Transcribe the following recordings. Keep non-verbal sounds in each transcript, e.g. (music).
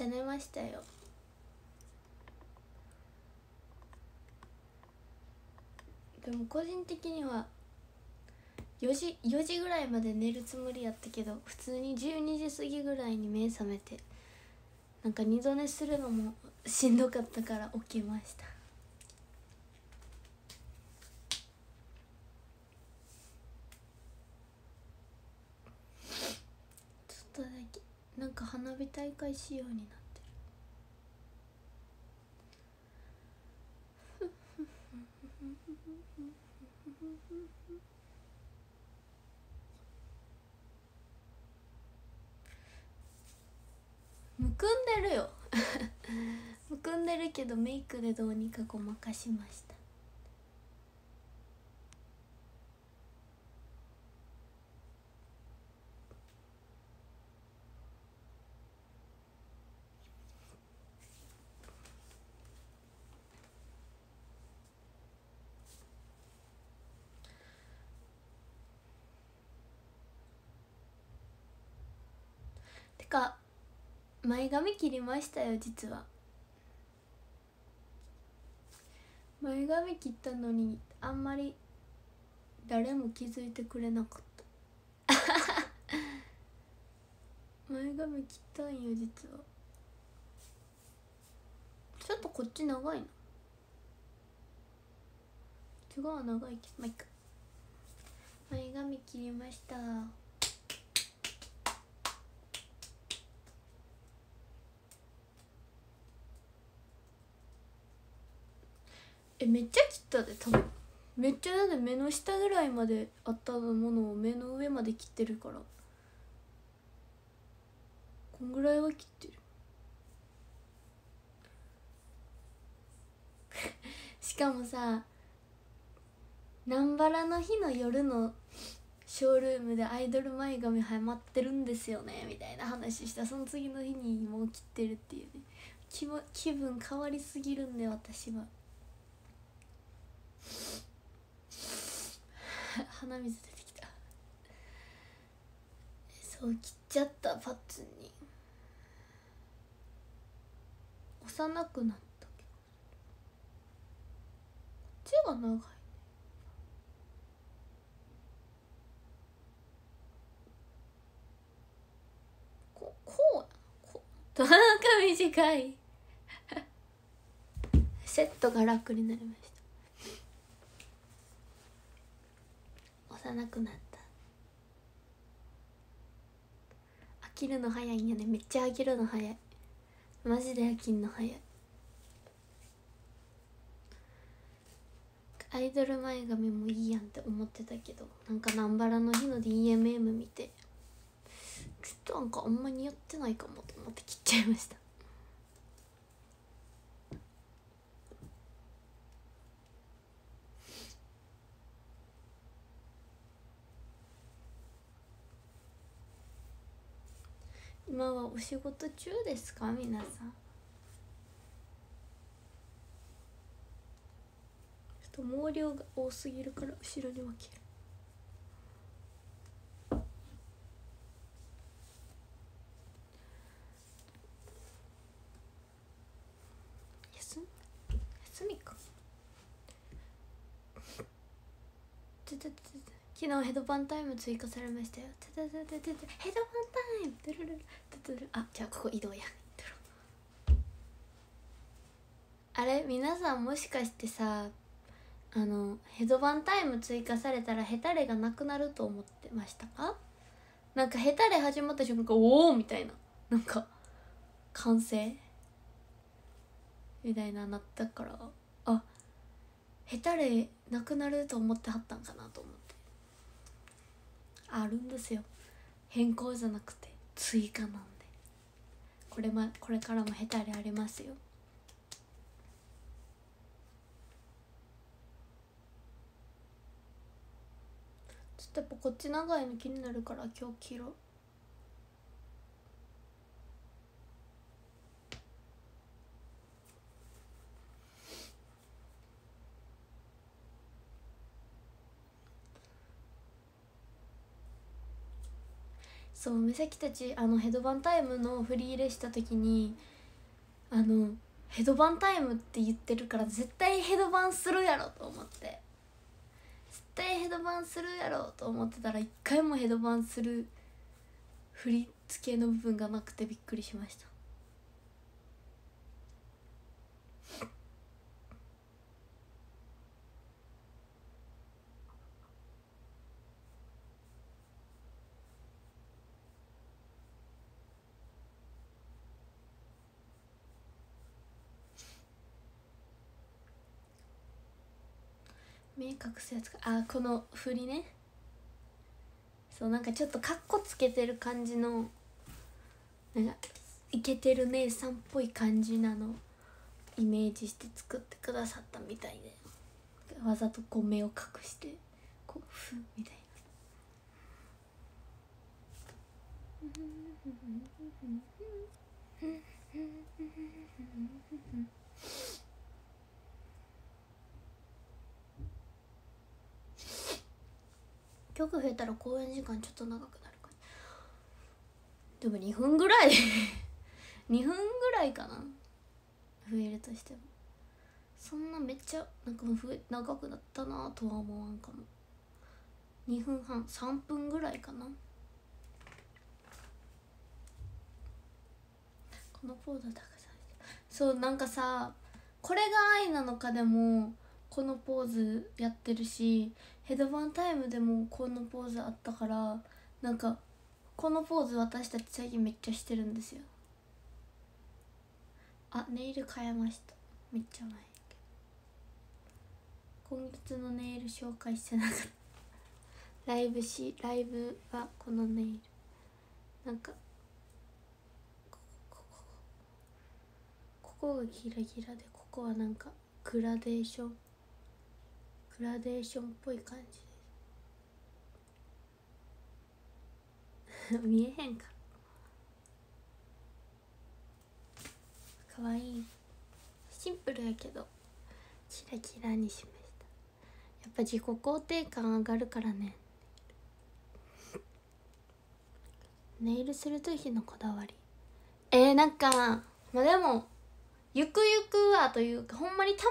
ちゃ寝ましたよ。でも個人的には4時 ,4 時ぐらいまで寝るつもりやったけど普通に12時過ぎぐらいに目覚めてなんか二度寝するのもしんどかったから起きましたちょっとだけなんか花火大会仕様になってる。むくんでるよ。(laughs) むくんでるけどメイクでどうにかごまかしました。か前髪切りましたよ実は。前髪切ったのにあんまり誰も気づいてくれなかった。(laughs) 前髪切ったんよ実は。ちょっとこっち長いな。違う長いけどまあいいか。前髪切りました。えめっちゃ切ったで多分。めっちゃだって目の下ぐらいまであったものを目の上まで切ってるから。こんぐらいは切ってる。(laughs) しかもさ南原の日の夜のショールームでアイドル前髪はまってるんですよねみたいな話した。その次の日にもう切ってるっていうね。気気分変わりすぎるんで私は。(laughs) 鼻水出てきた。そう切っちゃったパッツンに。幼くなったけど。こっちが長いここうこう。なんか短い。(laughs) セットが楽になりました。幼くなった。飽きるの早いんやね。めっちゃ飽きるの早い。マジで飽きんの早い。アイドル前髪もいいやんって思ってたけどなんか南原の日の DMM 見てちょっとなんかあんま似合ってないかもと思って切っちゃいました。今はお仕事中ですか？皆さん。ちょっと毛量が多すぎるから後ろに分ける休み休みかつつつつ昨日ヘドバンタイム追加されましたよ。ヘドバンタイム。トゥルルルトゥルルあじゃあここ移動や。あれ？皆さんもしかしてさあのヘドバンタイム追加されたらヘタレがなくなると思ってましたか？なんかヘタレ始まった瞬間おおみたいな。なんか完成？みたいななったから。あヘタレなくなると思ってはったんかなと思って。あるんですよ。変更じゃなくて追加なんで。これ,、ま、これからもヘタりありますよ。ちょっとやっぱこっち長いの気になるから今日切ろう。そう目先たちあのヘドバンタイムの振り入れした時にあのヘドバンタイムって言ってるから絶対ヘドバンするやろと思って。絶対ヘドバンするやろと思ってたら一回もヘドバンする振り付けの部分がなくてびっくりしました。目隠すやつか。あこの振りね。そうなんかちょっとカッコつけてる感じのなんかイケてる姉さんっぽい感じなの。イメージして作ってくださったみたいで。わざとこう目を隠してこうふみたいな。(laughs) 曲増えたら公演時間ちょっと長くなるかでも2分ぐらい。(laughs) 2分ぐらいかな。増えるとしても。そんなめっちゃなんか増え長くなったなとは思わんかも。2分半。3分ぐらいかな。このポーズ高さそうなんかさこれが愛なのかでもこのポーズやってるしヘドバンタイムでもこのポーズあったからなんかこのポーズ私たち最近めっちゃしてるんですよ。あネイル変えました。めっちゃ前今月のネイル紹介してなかった。(laughs) ライブしライブはこのネイル。なんかここここここがギラギラでここはなんかグラデーション。グラデーションっぽい感じ。(laughs) 見えへんか。かわい。いシンプルやけどキラキラにしました。やっぱ自己肯定感上がるからね。ネイルする時のこだわり。えー、なんかまあでもゆくゆというかほんまにたま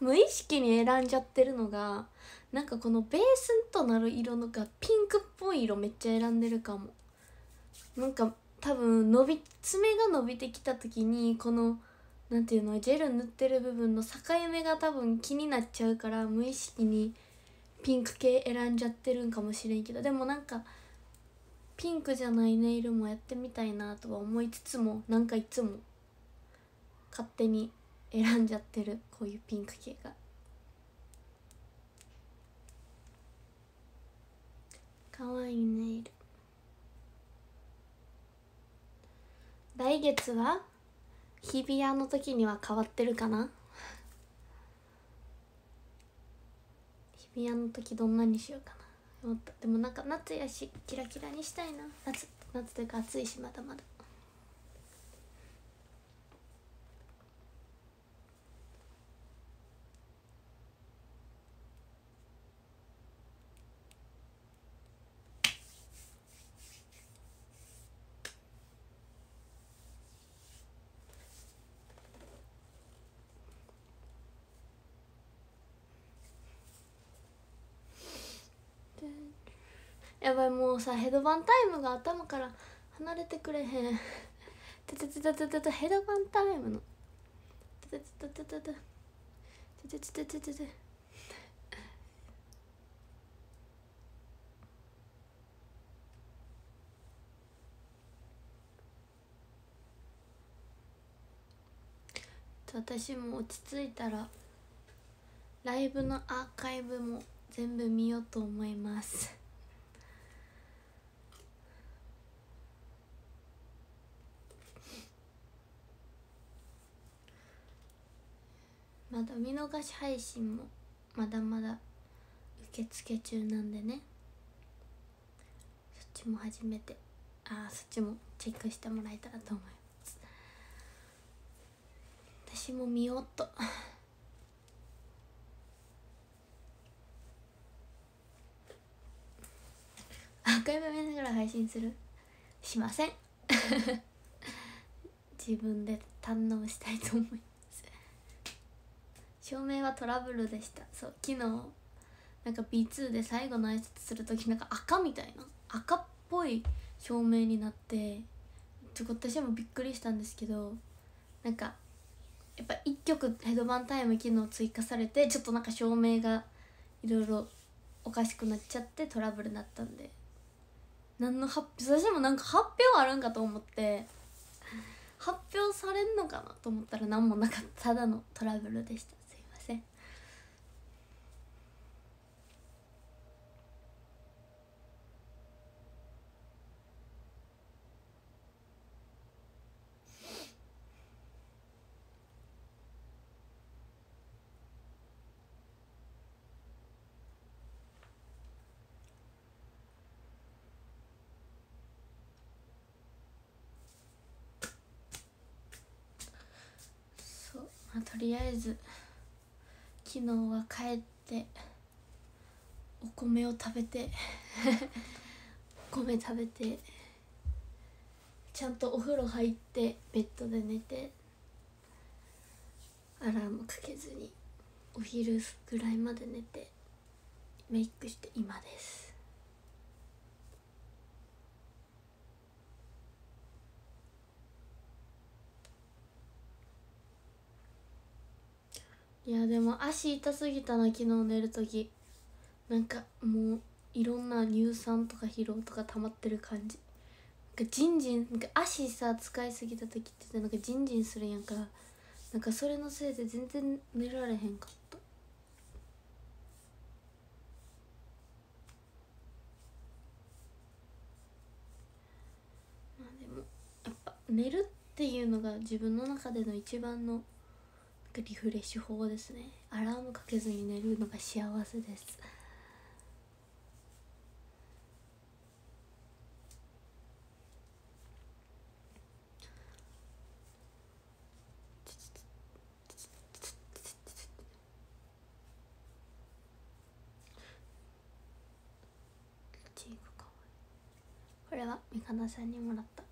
たま無意識に選んじゃってるのがなんかこのベースとなる色のがピンクっぽい色めっちゃ選んでるかも。なんか多分伸び爪が伸びてきた時にこのなんていうのジェル塗ってる部分の境目が多分気になっちゃうから無意識にピンク系選んじゃってるんかもしれんけどでもなんかピンクじゃないネイルもやってみたいなとは思いつつもなんかいつも勝手に選んじゃってるこういうピンク系が。かわいいネイル。来月は日比谷の時には変わってるかな？(laughs) 日比谷の時どんなにしようかな。でもなんか夏やしキラキラにしたいな。夏夏というか暑いしまだまだ。やばいもうさヘドバンタイムが頭から離れてくれへん。てててててててヘドバンタイムの。てててててててててててて私も落ち着いたらライブのアーカイブも全部見ようと思いますまだ見逃し配信もまだまだ受付中なんでね。そっちも初めてああそっちもチェックしてもらえたらと思います。私も見ようと。(laughs) アーカイブ見ながら配信する？しません。(laughs) 自分で堪能したいと思います。照明はトラブルでした。そう昨日なんか B2 で最後の挨拶する時なんか赤みたいな赤っぽい照明になってちょ私もびっくりしたんですけどなんかやっぱ1曲ヘドバンタイム機能追加されてちょっとなんか照明がいろいろおかしくなっちゃってトラブルになったんで。何の発表私もなんか発表あるんかと思って発表されんのかなと思ったら何もなかった。ただのトラブルでしたすいませんそう、まあ、とりあえず昨日は帰ってお米を食べて (laughs) お米食べてちゃんとお風呂入ってベッドで寝てアラームかけずにお昼ぐらいまで寝てメイクして今です。いやでも足痛すぎたな昨日寝る時。なんかもういろんな乳酸とか疲労とか溜まってる感じ。なんかジンジンなんか足さ使いすぎた時ってなんかジンジンするやんかなんかそれのせいで全然寝られへんかった。まあでもやっぱ寝るっていうのが自分の中での一番のリフレッシュ法ですね。アラームかけずに寝るのが幸せです。これは三かさんにもらった。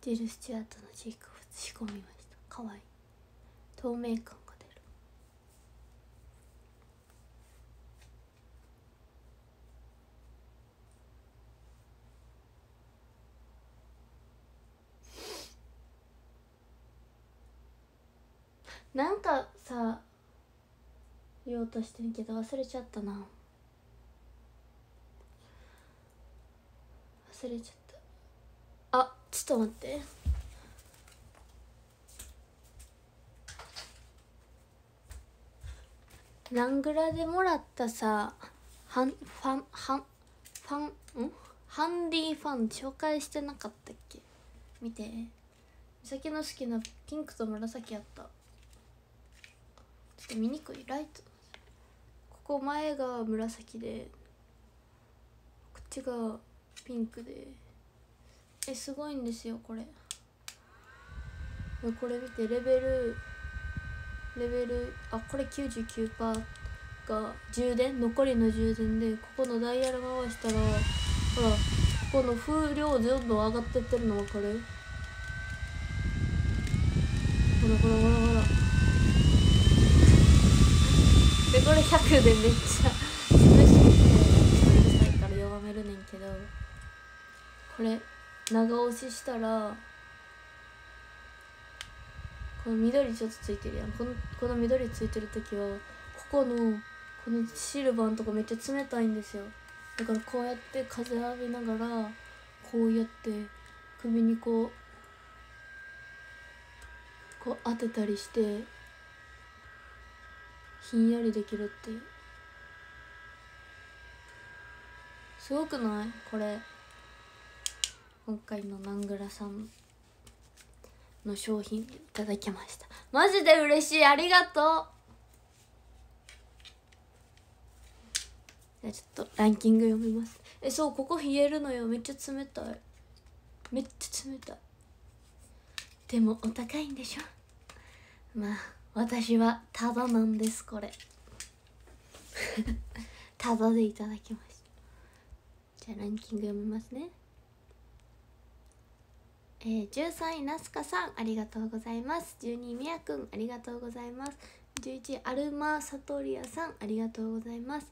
ジル・スチュアートのチークを仕込みました。かわいい。透明感が出る。なんかさ言おうとしてんけど忘れちゃったな。忘れちゃった。あちょっと待って。ラングラでもらったさハンファンハンファンん？ハンディファン紹介してなかったっけ？見て。美咲の好きなピンクと紫やった。ちょっと見にくい。ライト。ここ前が紫でこっちがピンクで。えすごいんですよこれ。これ見てレベルレベルあこれ99%が充電残りの充電でここのダイヤル回したらほらここの風量どんどん上がってってるの分かる？ほらほらほらほら。でこれ100でめっちゃ涼しくてうるさいから弱めるねんけどこれ長押ししたらこの緑ちょっとついてるやん。このこの緑ついてる時はここのこのシルバーのとこめっちゃ冷たいんですよ。だからこうやって風浴びながらこうやって首にこうこう当てたりしてひんやりできるっていう。すごくない？これ。今回のナングラさんの商品いただきました。マジで嬉しい。ありがとう。じゃあちょっとランキング読みます。えそうここ冷えるのよ。めっちゃ冷たい。めっちゃ冷たい。でもお高いんでしょ？まあ私はタダなんですこれ。(laughs) タダでいただきました。じゃあランキング読みますね。えー、13位なすかさんありがとうございます。12位みやくんありがとうございます。11位アルマサトリアさんありがとうございます、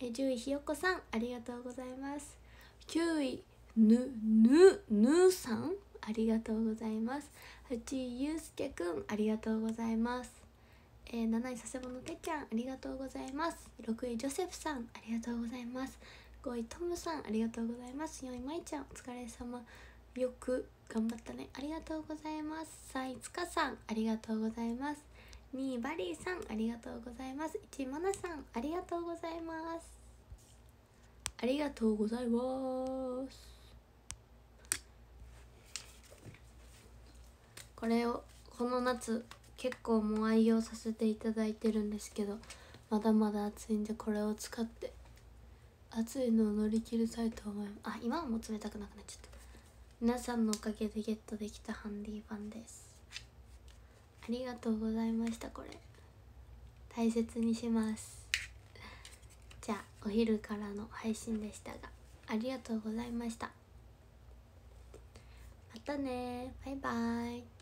えー、10位ひよこさんありがとうございます。9位ぬぬぬさんありがとうございます。8位ゆうすけくんありがとうございます。えー、7位佐世保のてっちゃんありがとうございます。6位ジョセフさんありがとうございます。5位トムさんありがとうございます。4位まいちゃんお疲れ様。よく頑張ったね。ありがとうございます。3位つかさんありがとうございます。2位バリーさんありがとうございます。1位マナさんありがとうございます。ありがとうございます。これをこの夏結構もう愛用させていただいてるんですけどまだまだ暑いんでこれを使って暑いのを乗り切りたいと思います。あ今はもう冷たくなくなっちゃった。皆さんのおかげでゲットできたハンディファンです。ありがとうございましたこれ。大切にします。じゃあお昼からの配信でしたがありがとうございました。またね。バイバイ。